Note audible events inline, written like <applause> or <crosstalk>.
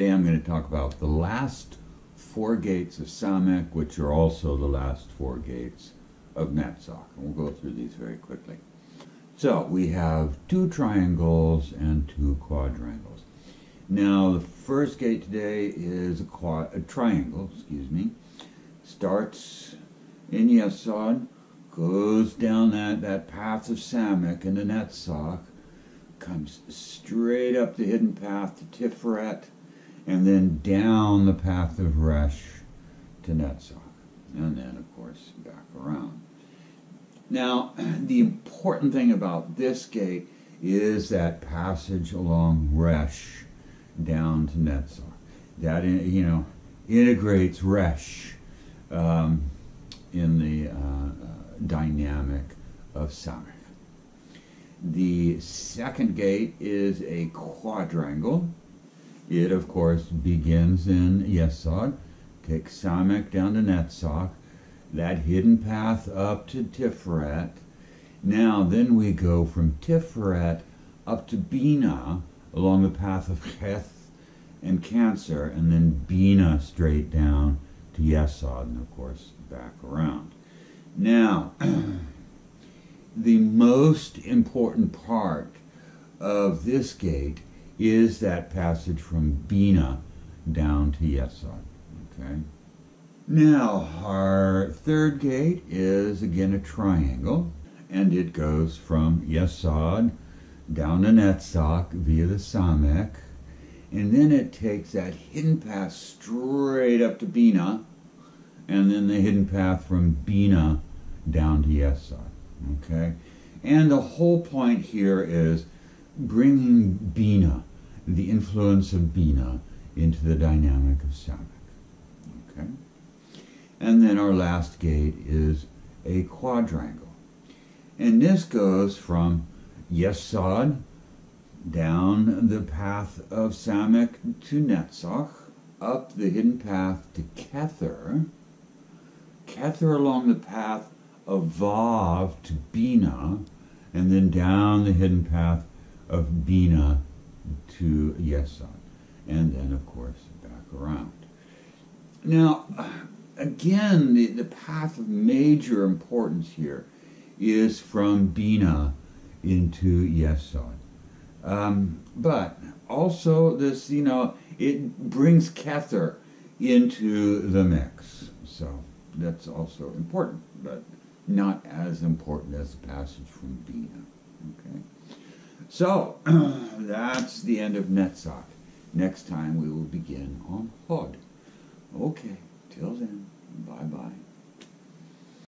Today I'm going to talk about the last four gates of Samek, which are also the last four gates of Netzach. And we'll go through these very quickly. So we have two triangles and two quadrangles. Now the first gate today is a, quad, a triangle, excuse me. Starts in Yesod, goes down that, that path of Samek into Netzach, comes straight up the hidden path to Tiferet, and then down the path of Resh to Netzach, and then, of course, back around. Now, <clears throat> the important thing about this gate is that passage along Resh down to Netzach. That, you know, integrates Resh um, in the uh, uh, dynamic of Samek. The second gate is a quadrangle. It, of course, begins in Yesod, takes Samek down to Netzach, that hidden path up to Tiferet. Now, then we go from Tiferet up to Bina along the path of Heth and Cancer, and then Bina straight down to Yesod, and of course, back around. Now, <clears throat> the most important part of this gate is that passage from Bina down to Yesod. Okay. Now, our third gate is again a triangle, and it goes from Yesod down to Netzach via the Samek, and then it takes that hidden path straight up to Bina, and then the hidden path from Bina down to Yesod. Okay? And the whole point here is bringing Bina, the influence of Bina, into the dynamic of Samek. Okay? And then our last gate is a quadrangle. And this goes from Yesod down the path of Samek to Netzach, up the hidden path to Kether, Kether along the path of Vav to Bina, and then down the hidden path of Bina to Yesod, and then, of course, back around. Now, again, the, the path of major importance here is from Bina into Yesod. Um, but also this, you know, it brings Kether into the mix. So that's also important, but not as important as the passage from Bina. Okay? So, <clears throat> that's the end of Netzach. Next time we will begin on HOD. Okay, till then, bye-bye.